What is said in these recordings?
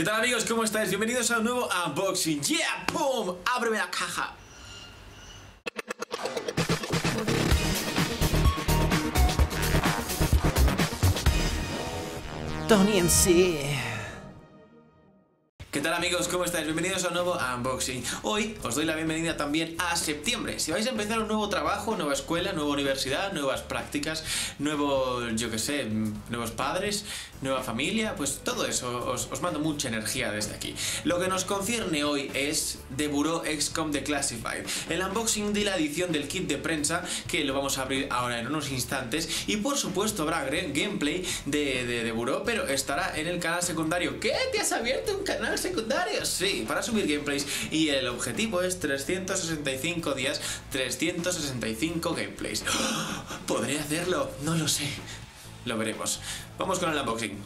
¿Qué tal amigos? ¿Cómo estáis? Bienvenidos a un nuevo unboxing. ¡Yeah! ¡Pum! ¡Ábreme la caja! Tony en sí. ¿Qué tal amigos? ¿Cómo estáis? Bienvenidos a un nuevo unboxing. Hoy os doy la bienvenida también a septiembre. Si vais a empezar un nuevo trabajo, nueva escuela, nueva universidad, nuevas prácticas, nuevo, yo qué sé, nuevos padres, nueva familia, pues todo eso os, os, mando mucha energía desde aquí. Lo que nos concierne hoy es The Bureau XCOM Declassified, el unboxing de la edición del kit de prensa que lo vamos a abrir ahora en unos instantes y por supuesto habrá gameplay de, de, de Bureau, pero estará en el canal secundario. ¿Qué? ¿Te has abierto un canal secundarios, sí, para subir gameplays y el objetivo es 365 días, 365 gameplays. ¿Podré hacerlo? No lo sé. Lo veremos. Vamos con el unboxing.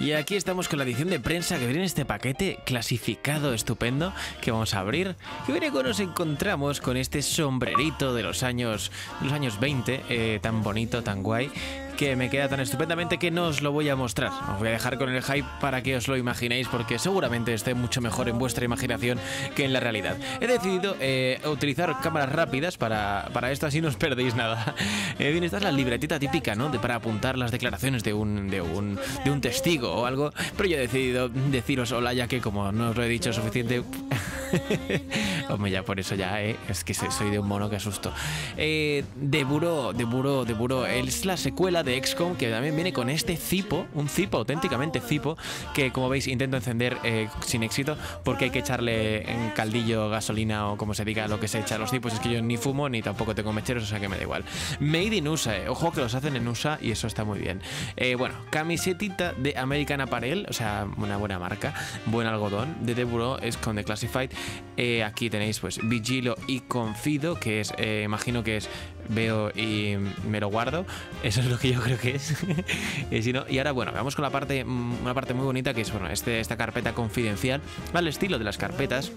Y aquí estamos con la edición de prensa que viene en este paquete clasificado estupendo que vamos a abrir. Y viene cuando nos encontramos con este sombrerito de los años, los años 20, eh, tan bonito, tan guay, que me queda tan estupendamente que no os lo voy a mostrar. Os voy a dejar con el hype para que os lo imaginéis porque seguramente esté mucho mejor en vuestra imaginación que en la realidad. He decidido eh, utilizar cámaras rápidas para, para, esto, así no os perdéis nada. Eh, bien, esta es la libretita típica, ¿no? De, para apuntar las declaraciones de un, de, un, de un testigo o algo, pero yo he decidido deciros hola ya que como no os lo he dicho suficiente... Hombre, ya por eso ya, ¿eh? Es que soy de un mono que asusto. Eh, de Buró, de Buró, de Buró. Es la secuela de XCOM que también viene con este cipo, un cipo, auténticamente cipo, que como veis intento encender eh, sin éxito porque hay que echarle en caldillo, gasolina o como se diga lo que se echa a los cipos. Es que yo ni fumo ni tampoco tengo mecheros, o sea que me da igual. Made in USA, eh. ojo que los hacen en USA y eso está muy bien. Eh, bueno, camisetita de American Apparel, o sea, una buena marca, buen algodón, de Bureau, es con The Classified. Eh, aquí tenéis pues Vigilo y Confido, que es, eh, imagino que es veo y me lo guardo. Eso es lo que yo creo que es. no, y ahora, bueno, vamos con la parte, una parte muy bonita que es bueno, este, esta carpeta confidencial, al estilo de las carpetas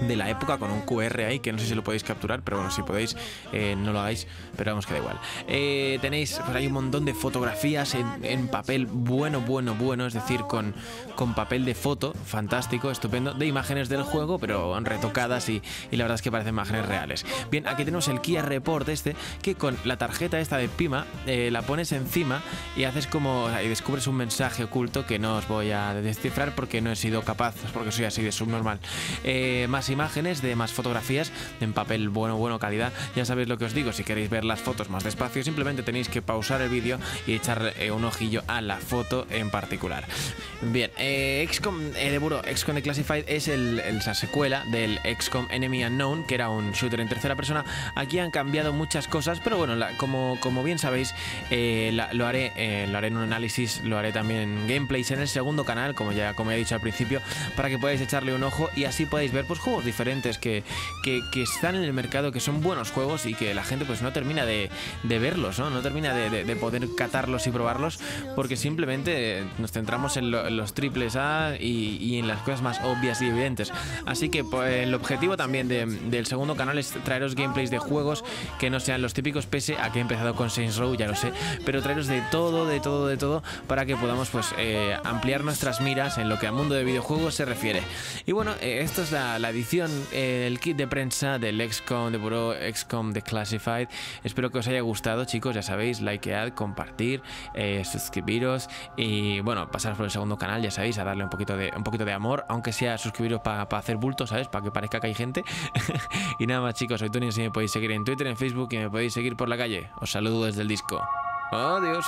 de la época con un QR ahí que no sé si lo podéis capturar pero bueno si podéis eh, no lo hagáis pero vamos que da igual. Eh, tenéis pues hay un montón de fotografías en, papel bueno bueno bueno es decir con, con papel de foto fantástico estupendo de imágenes del juego pero retocadas y, y la verdad es que parecen imágenes reales. Bien aquí tenemos el Kia Report este que con la tarjeta esta de Pima eh, la pones encima y haces como y descubres un mensaje oculto que no os voy a descifrar porque no he sido capaz porque soy así de subnormal. Más imágenes, de más fotografías en papel bueno, bueno, calidad. Ya sabéis lo que os digo, si queréis ver las fotos más despacio, simplemente tenéis que pausar el vídeo y echar eh, un ojillo a la foto en particular. Bien, eh, XCOM eh, de Buro, XCOM Declassified es el, el, la secuela del XCOM Enemy Unknown, que era un shooter en tercera persona. Aquí han cambiado muchas cosas, pero bueno, como, como bien sabéis, eh, lo, haré, eh, lo haré en un análisis, lo haré también en gameplays en el segundo canal, como ya como he dicho al principio, para que podáis echarle un ojo y así podéis ver pues juegos diferentes que, que, que, están en el mercado, que son buenos juegos y que la gente pues no termina de, de verlos, ¿no? No termina de, de, de, poder catarlos y probarlos porque simplemente nos centramos en, lo, en los triples A y, y, en las cosas más obvias y evidentes. Así que pues, el objetivo también del segundo canal es traeros gameplays de juegos que no sean los típicos, pese a que he empezado con Saints Row, ya lo sé, pero traeros de todo, de todo, de todo, para que podamos pues eh, ampliar nuestras miras en lo que al mundo de videojuegos se refiere. Y bueno, eh, esto es la, la edición el kit de prensa del XCOM de Bureau XCOM Declassified. Espero que os haya gustado, chicos. Ya sabéis, likead, compartir, eh, suscribiros y bueno, pasar por el segundo canal, ya sabéis, a darle un poquito de, un poquito de amor, aunque sea suscribiros para pa hacer bulto, ¿sabes? Para que parezca que hay gente. y nada más, chicos, soy Tony, si me podéis seguir en Twitter, en Facebook y me podéis seguir por la calle. Os saludo desde el disco. Adiós.